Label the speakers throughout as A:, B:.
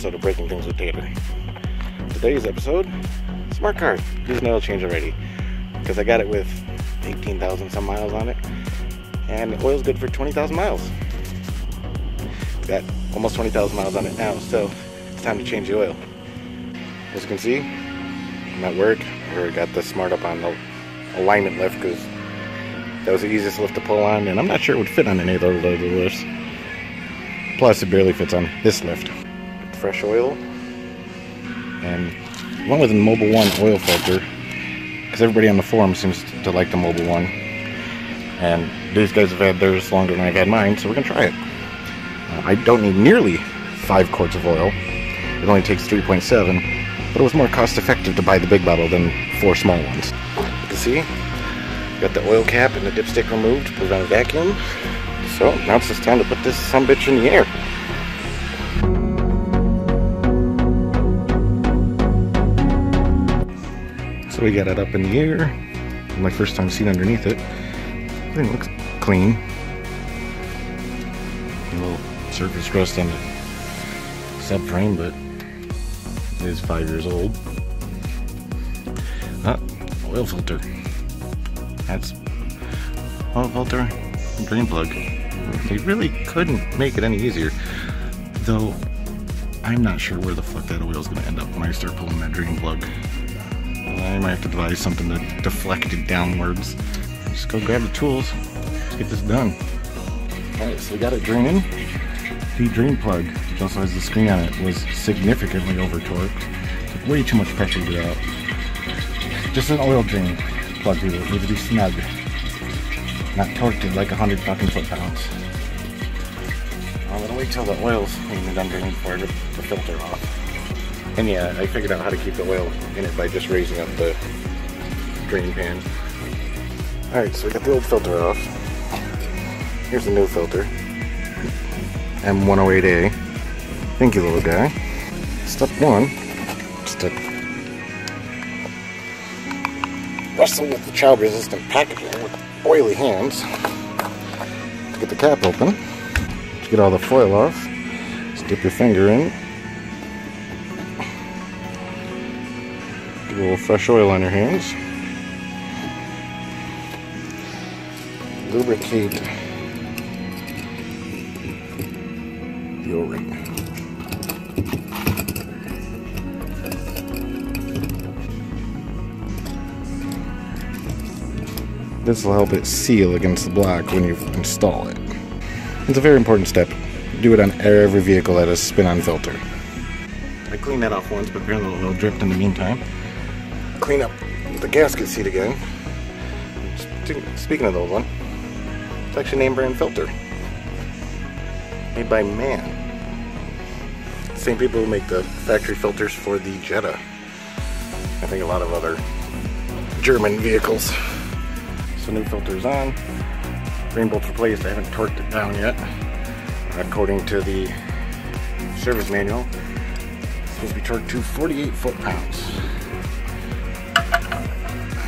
A: episode of Breaking Things with Tater. Today's episode, smart car. Used an oil change already because I got it with 18,000 some miles on it, and oil's good for 20,000 miles. Got almost 20,000 miles on it now, so it's time to change the oil. As you can see, I'm at work. I already got the smart up on the alignment lift because that was the easiest lift to pull on, and I'm not sure it would fit on any of those other lifts. Plus, it barely fits on this lift. Fresh oil, and went with a Mobil One oil filter because everybody on the forum seems to like the Mobil One, and these guys have had theirs longer than I've had mine, so we're gonna try it. Uh, I don't need nearly five quarts of oil. It only takes 3.7, but it was more cost effective to buy the big bottle than four small ones. You can see, got the oil cap and the dipstick removed to prevent a vacuum. So now it's just time to put this some bitch in the air. So we got it up in the air. My first time seeing underneath it. Everything looks clean. A little surface rust on the subframe, but it is five years old. Ah, oil filter. That's oil filter drain plug. They really couldn't make it any easier. Though, I'm not sure where the fuck that oil is going to end up when I start pulling that drain plug. I might have to devise something to deflect it downwards. Just go grab the tools. Let's get this done. Alright, so we got it draining. The drain plug, which also has the screen on it, was significantly over torqued. Took way too much pressure to get out. Just an oil drain plug, people. It needs to be snug. Not torqued like a hundred fucking foot pounds. I'm gonna wait till the oil's even done draining for the, the filter off. And yeah, I figured out how to keep the oil in it by just raising up the drain pan. Alright, so we got the old filter off. Here's the new filter. M108A. Thank you, little guy. Step one, to wrestle with the child resistant packaging with oily hands to get the cap open. To get all the foil off, dip your finger in. A little fresh oil on your hands. Lubricate the O-ring. This will help it seal against the block when you install it. It's a very important step. Do it on every vehicle that has spin-on filter. I cleaned that off once, but apparently little dripped in the meantime. Clean up the gasket seat again. Speaking of the old one, it's actually name brand filter. Made by Mann. Same people who make the factory filters for the Jetta. I think a lot of other German vehicles. So new filters on. Drain bolts replaced. I haven't torqued it down yet. According to the service manual, it's supposed to be torqued to 48 foot-pounds.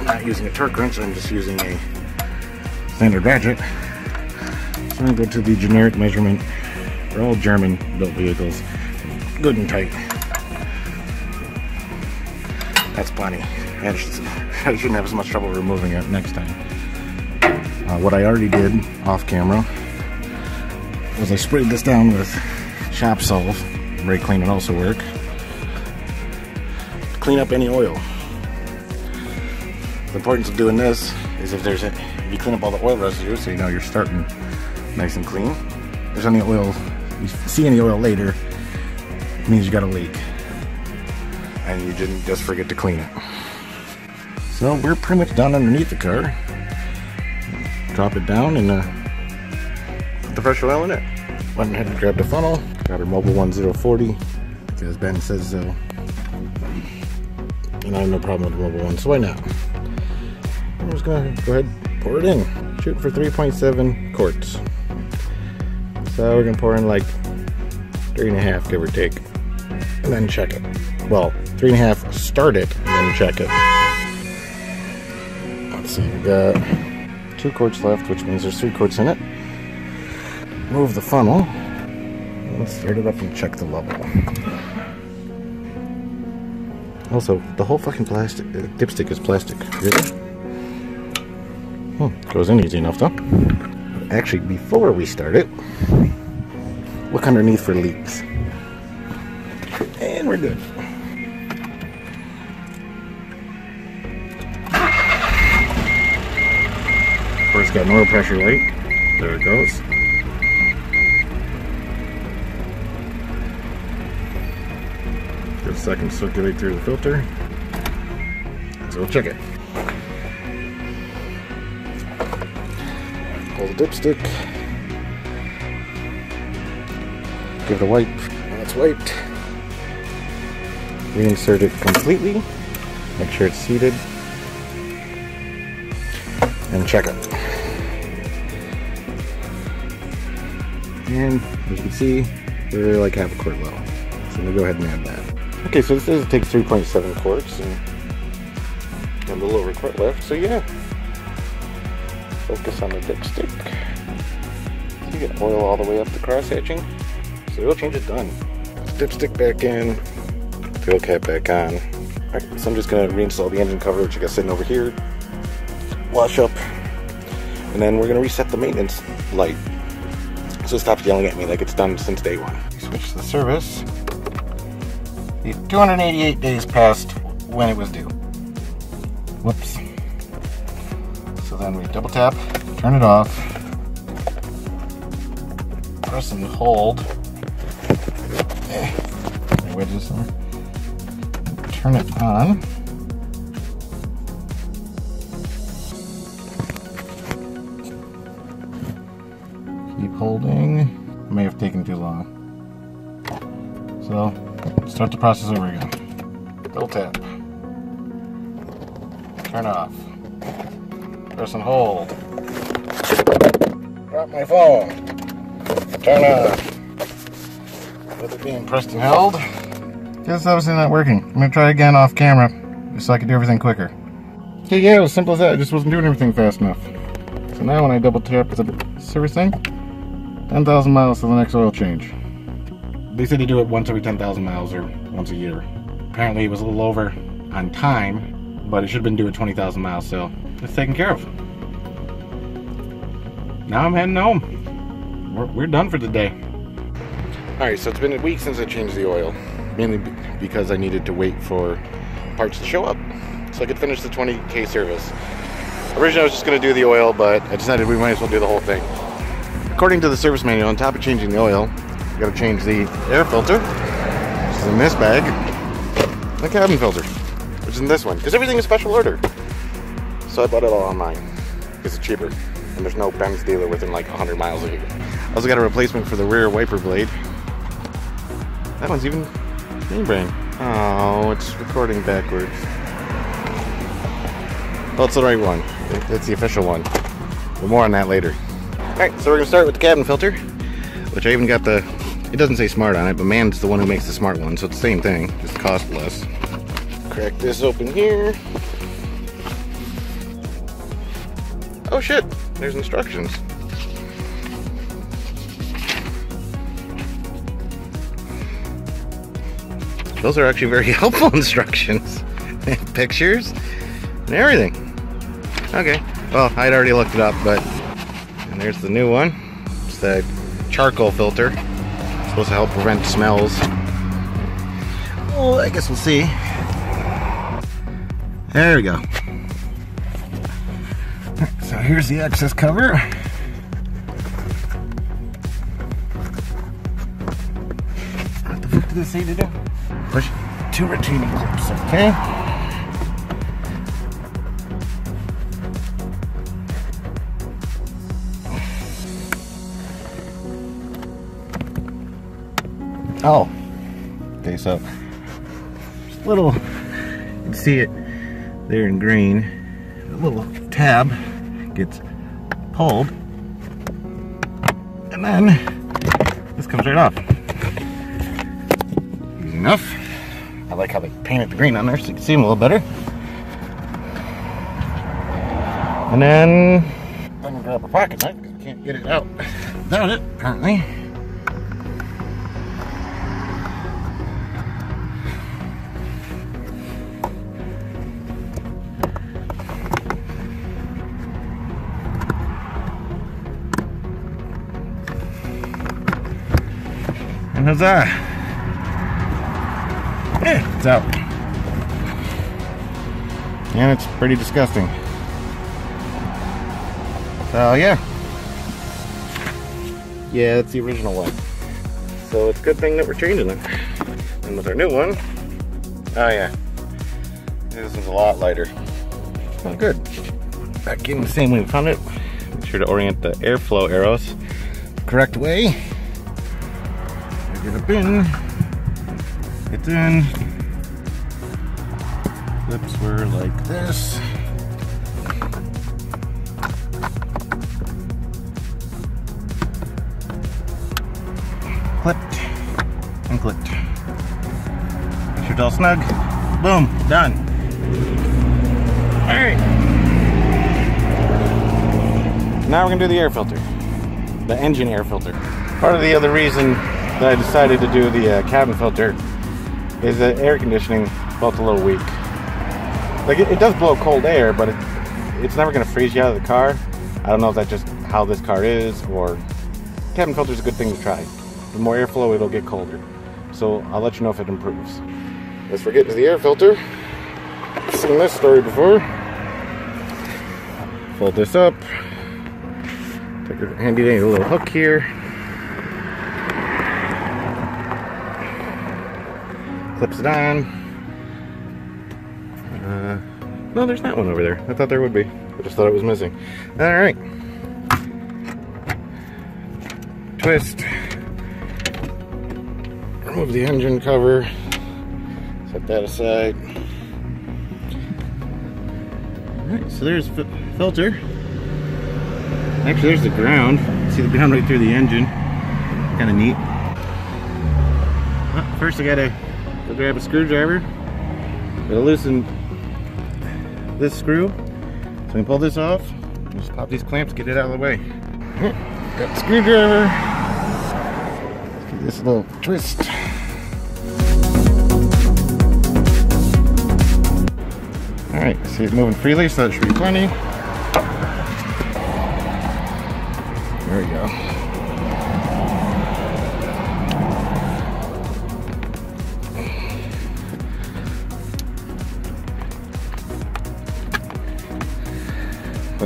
A: I'm not using a torque wrench, I'm just using a standard ratchet. So I'm to go to the generic measurement for all German built vehicles. Good and tight. That's plenty. I shouldn't have as much trouble removing it next time. Uh, what I already did off camera was I sprayed this down with shop solve. Brake clean would also work. Clean up any oil. The importance of doing this is if there's a, if you clean up all the oil residue so you know you're starting nice and clean. If there's any oil, you see any oil later, it means you got a leak. And you didn't just forget to clean it. So we're pretty much done underneath the car drop it down and uh, put the fresh oil in it. Went ahead and grabbed a funnel. Got our Mobil 1040 because Ben says so. And I have no problem with the Mobil one, so why not? I'm just gonna go ahead and pour it in. Shoot for 3.7 quarts. So we're gonna pour in like three and a half, give or take, and then check it. Well, three and a half, start it, and then check it. Let's see, we got two quarts left, which means there's three quarts in it. Move the funnel. Let's start it up and check the level. Also, the whole fucking plastic uh, dipstick is plastic. Really? Hmm, goes in easy enough though. Actually, before we start it, look underneath for leaks. And we're good. First got an oil pressure light. There it goes. Give a second to circulate through the filter. So we'll check it. The dipstick. Give it a wipe. When it's wiped, reinsert it completely. Make sure it's seated. And check it. And as you can see, we're like half a quart low. So we'll go ahead and add that. Okay, so this it takes 3.7 quarts and a little over a quart left. So yeah, focus on the dipstick. So you get oil all the way up the cross hatching. So oil change is done. Dipstick back in, fuel cap back on. Alright, so I'm just gonna reinstall the engine cover, which I got sitting over here. Wash up, and then we're gonna reset the maintenance light so it stops yelling at me like it's done since day one. Switch the service. The 288 days past when it was due. Whoops. Then we double tap, turn it off, press and hold. Eh, wedges there. Turn it on. Keep holding. May have taken too long. So, start the process over again. Double tap. Turn off. Press and hold. Drop my phone. Turn off. With it being pressed and held. Guess obviously not working. I'm gonna try again off camera, just so I can do everything quicker. Okay, yeah, it was simple as that. I just wasn't doing everything fast enough. So now when I double tap the servicing, 10,000 miles to the next oil change. They said to do it once every 10,000 miles or once a year. Apparently it was a little over on time, but it should have been due at 20,000 miles, so it's taken care of. Now I'm heading home. We're, we're done for the day. Alright, so it's been a week since I changed the oil. Mainly because I needed to wait for parts to show up so I could finish the 20k service. Originally I was just going to do the oil, but I decided we might as well do the whole thing. According to the service manual, on top of changing the oil, you got to change the air filter, which is in this bag, the cabin filter, which is in this one, because everything is special order. So I bought it all online, because it's cheaper, and there's no Benz dealer within like 100 miles of here. I also got a replacement for the rear wiper blade. That one's even name brand. Oh, it's recording backwards. Well, it's the right one. It's the official one. But more on that later. Alright, so we're to start with the cabin filter, which I even got the, it doesn't say smart on it, but Mann's the one who makes the smart one, so it's the same thing, just cost less. Crack this open here. Oh shit, there's instructions. Those are actually very helpful instructions. Pictures and everything. Okay, well, I'd already looked it up, but and there's the new one. It's the charcoal filter. It's supposed to help prevent smells. Well, I guess we'll see. There we go. Here's the excess cover. What the fuck did it say to do? Push two retaining clips, okay? Oh, okay, so little, you can see it there in green. A little tab gets pulled, and then this comes right off. Easy enough. I like how they painted the green on there so you can see them a little better. And then, then grab a pocket knife because you can't get it out without it, apparently. Huzzah! Yeah, it's out. And it's pretty disgusting. So yeah. Yeah, that's the original one. So it's a good thing that we're changing it. And with our new one, oh yeah, this is a lot lighter. Good. Back in the same way we found it. Make sure to orient the airflow arrows correct way. Get up in. It's in. Clips were like this. Clipped and clipped. Make sure it's all snug. Boom, done. All right. Now we're gonna do the air filter, the engine air filter. Part of the other reason that I decided to do the uh, cabin filter is the air conditioning felt a little weak. Like it, it does blow cold air, but it, it's never gonna freeze you out of the car. I don't know if that's just how this car is or cabin filter is a good thing to try. The more airflow, it'll get colder. So I'll let you know if it improves. Let's forget to the air filter. Seen this story before. Fold this up. Take a handy dandy little hook here. Clips it on. Uh, no, there's not one over there. I thought there would be. I just thought it was missing. All right. Twist. Remove the engine cover. Set that aside. Alright, so there's the filter. Actually, there's the ground. See the ground right through the engine. Kind of neat. Well, first, I gotta go grab a screwdriver. Gotta loosen this screw. So we can pull this off. Just pop these clamps, get it out of the way. Got the screwdriver. Give this a little twist. Alright, see it moving freely, so that should be plenty. There we go.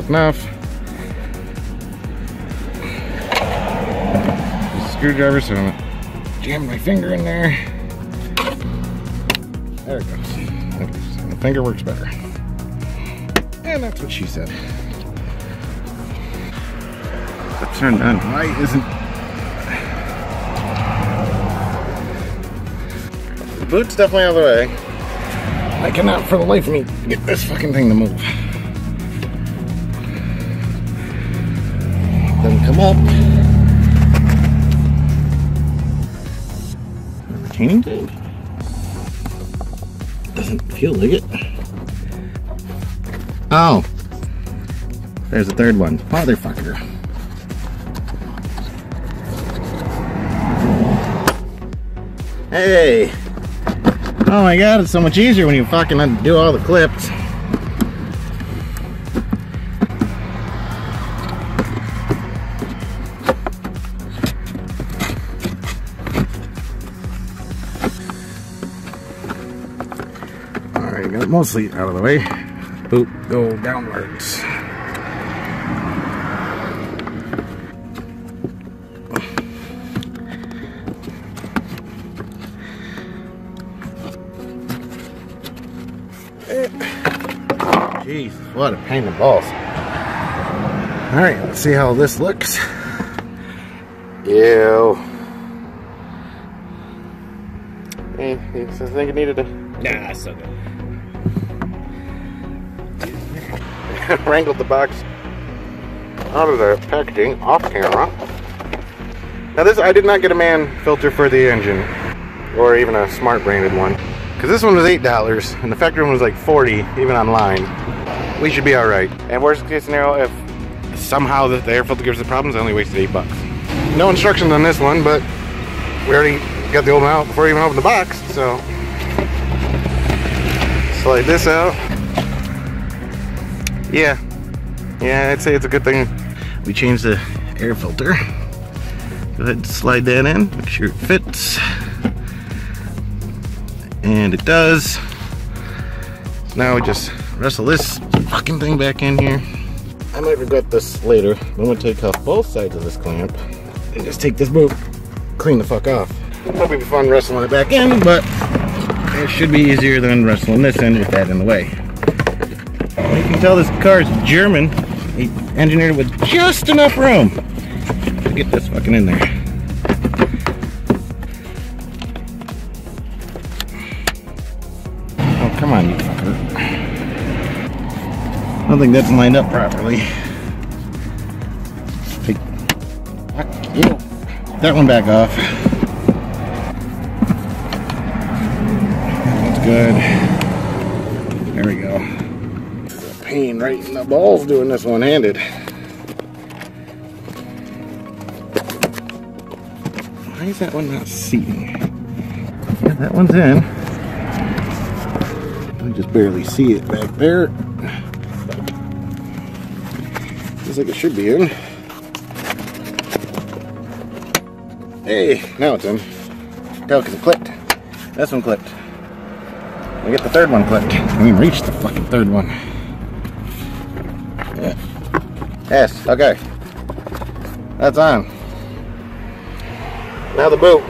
A: That's enough. A screwdriver, so I'm gonna jam my finger in there. There it goes. Goes. The finger works better. And that's what she said. Let's turn on. Why isn't the boot's definitely out of the way. I cannot for the life of me get this fucking thing to move. Come up. Retaining tape? Doesn't feel like it. Oh. There's the third one. Motherfucker. Hey. Oh my god, it's so much easier when you fucking undo all the clips. Mostly out of the way. Boot, go downwards. Jeez, what a pain in the balls. Alright, let's see how this looks. Ew. Eh, hey, I think it needed a
B: Nah, so good.
A: wrangled the box out of the packaging off camera. Now this, I did not get a Mann filter for the engine, or even a smart branded one, because this one was eight dollars and the factory one was like forty, even online. We should be all right. And worst case scenario, if somehow the, the air filter gives us problems, I only wasted eight bucks. No instructions on this one, but we already got the old one out before we even opened the box, so slide this out. Yeah, yeah, I'd say it's a good thing we changed the air filter. Go ahead and slide that in, make sure it fits. And it does. So now we just wrestle this fucking thing back in here. I might regret this later. I'm gonna take off both sides of this clamp and just take this boot, clean the fuck off. It'll be fun wrestling it back in, but it should be easier than wrestling this end with that in the way. You can tell this car is German. He engineered it with just enough room to get this fucking in there. Oh, come on, you fucker. I don't think that's lined up properly. Take that one back off. Good. There we go. A pain right in the balls doing this one-handed. Why is that one not seating? Yeah, that one's in. I just barely see it back there. Looks like it should be in. Hey, now it's in. Tell because it clipped. This one clipped. I get the third one clipped. We mean, reach the fucking third one. Yeah. Yes, okay. That's on. Now the boot.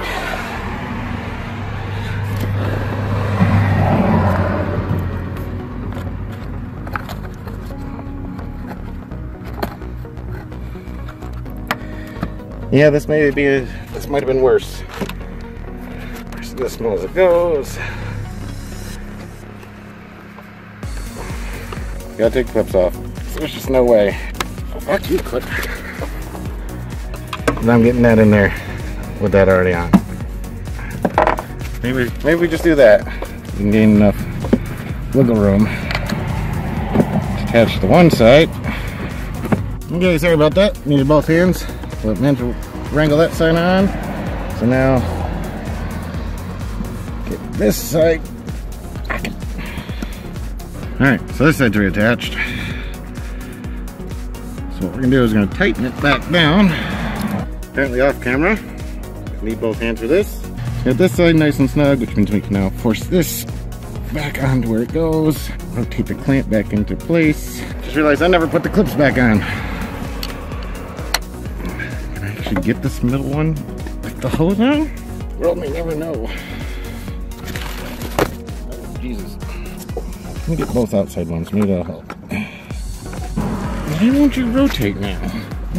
A: Yeah, this may be a, this might have been worse. This small as it goes. Gotta take clips off. There's just no way. Oh, fuck you, clip. And I'm getting that in there with that already on. Maybe maybe we just do that. You can gain enough wiggle room to attach to one side. Okay, sorry about that. Needed both hands. But meant to wrangle that side on. So now get this side. Alright, so this side's reattached. So what we're gonna do is we're gonna tighten it back down. Apparently off camera. Need both hands for this. Get this side nice and snug, which means we can now force this back onto where it goes. Rotate the clamp back into place. Just realized I never put the clips back on. Can I actually get this middle one with the hose on? World may never know. Oh, Jesus. Let me get both outside ones. Maybe that'll help. Why won't you rotate now?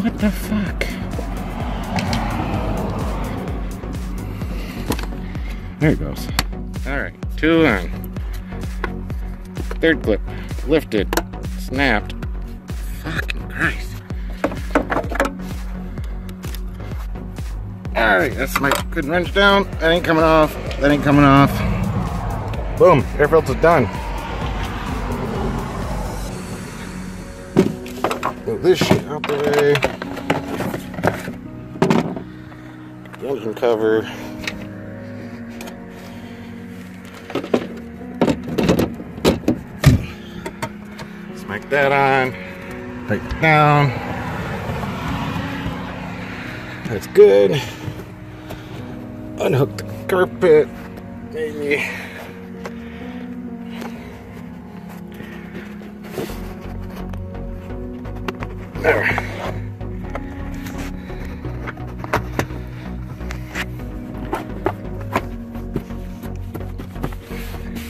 A: What the fuck? There it goes. Alright, two on. Third clip. Lifted. Snapped. Fucking Christ. Alright, that's my good wrench down. That ain't coming off. That ain't coming off. Boom. Air filter's done. Move this shit out the way. Engine cover. Smack that on. Tighten it down. That's good. Unhook the carpet. Maybe.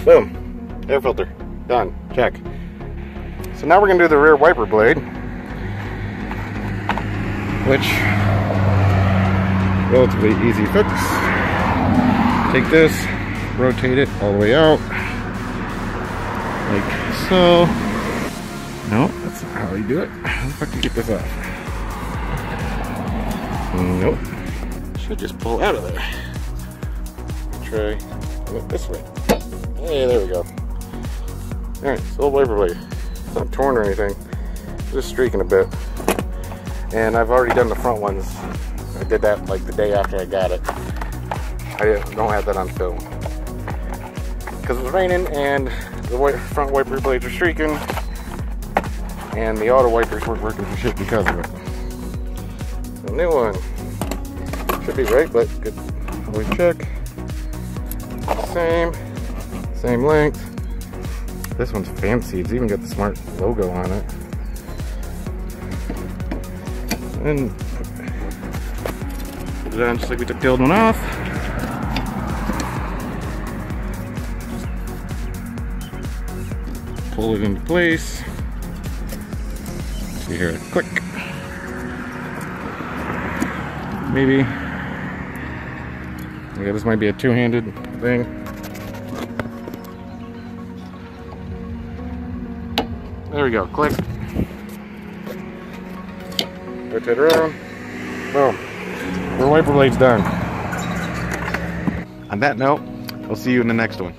A: Boom. Air filter. Done. Check. So now we're going to do the rear wiper blade. Which, relatively easy fix. Take this, rotate it all the way out. Like so. No, that's not how you do it. How the fuck do you get this off? Nope. Should just pull out of there. Try it this way. Hey, there we go. Alright, so old wiper blade. It's not torn or anything. Just streaking a bit. And I've already done the front ones. I did that like the day after I got it. I don't have that on film. Because it was raining and the front wiper blades are streaking and the auto wipers weren't working for shit because of it. So new one. Should be right, but good. Always check. Same, same length. This one's fancy. It's even got the smart logo on it. And on just like we took the old one off. Pull it into place. See here, click. Maybe. Yeah, this might be a two-handed thing. We go, click. Rotate around. Boom. Our wiper blade's done. On that note, I'll see you in the next one.